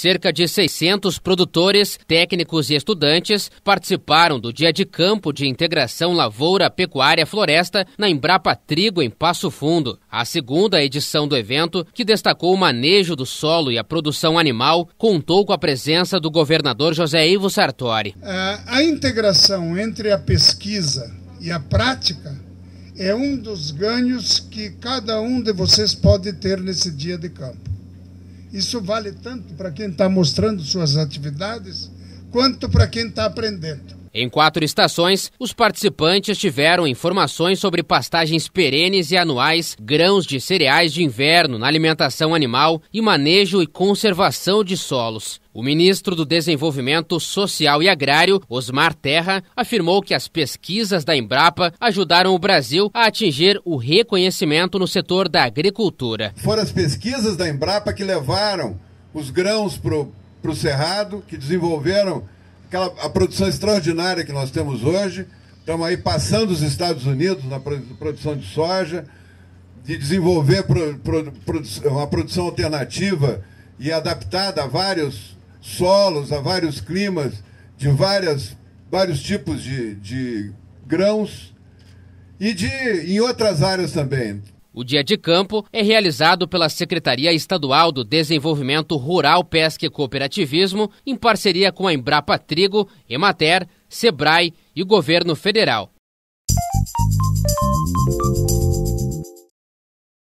Cerca de 600 produtores, técnicos e estudantes participaram do Dia de Campo de Integração Lavoura, Pecuária Floresta na Embrapa Trigo, em Passo Fundo. A segunda edição do evento, que destacou o manejo do solo e a produção animal, contou com a presença do governador José Ivo Sartori. A, a integração entre a pesquisa e a prática é um dos ganhos que cada um de vocês pode ter nesse dia de campo. Isso vale tanto para quem está mostrando suas atividades, quanto para quem está aprendendo. Em quatro estações, os participantes tiveram informações sobre pastagens perenes e anuais, grãos de cereais de inverno na alimentação animal e manejo e conservação de solos. O ministro do Desenvolvimento Social e Agrário, Osmar Terra, afirmou que as pesquisas da Embrapa ajudaram o Brasil a atingir o reconhecimento no setor da agricultura. Foram as pesquisas da Embrapa que levaram os grãos para o Cerrado, que desenvolveram aquela, a produção extraordinária que nós temos hoje. Estamos aí passando os Estados Unidos na produção de soja, de desenvolver pro, pro, uma produção alternativa e adaptada a vários solos, a vários climas, de várias, vários tipos de, de grãos e de em outras áreas também. O Dia de Campo é realizado pela Secretaria Estadual do Desenvolvimento Rural, Pesca e Cooperativismo, em parceria com a Embrapa Trigo, Emater, Sebrae e Governo Federal.